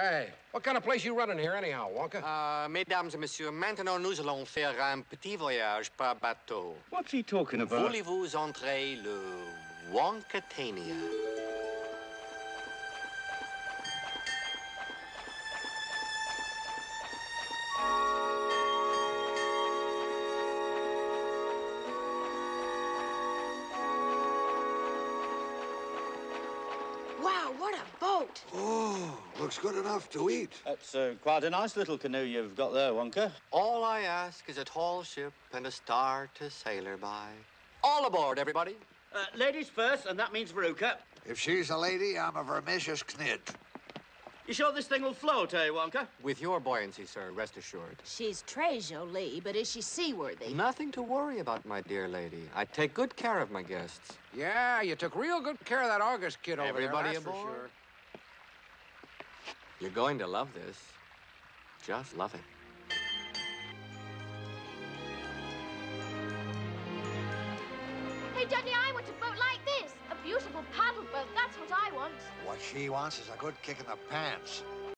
Hey, what kind of place you running here anyhow, Wonka? Uh, mesdames et messieurs, maintenant nous allons faire un petit voyage par bateau. What's he talking about? Voulez-vous entrer le Wonkatania? Wow, what a boat! Oh, looks good enough to eat. That's uh, quite a nice little canoe you've got there, Wonka. All I ask is a tall ship and a star to sail her by. All aboard, everybody. Uh, ladies first, and that means Veruca. If she's a lady, I'm a vermicious knid. You sure this thing will float, eh, Wonka? With your buoyancy, sir, rest assured. She's très jolie, but is she seaworthy? Nothing to worry about, my dear lady. I take good care of my guests. Yeah, you took real good care of that Argus kid over Everybody there, that's for aboard? sure. You're going to love this. Just love it. Hey, Daddy, I want a boat like this. A beautiful paddle boat, that's what I want. What she wants is a good kick in the pants.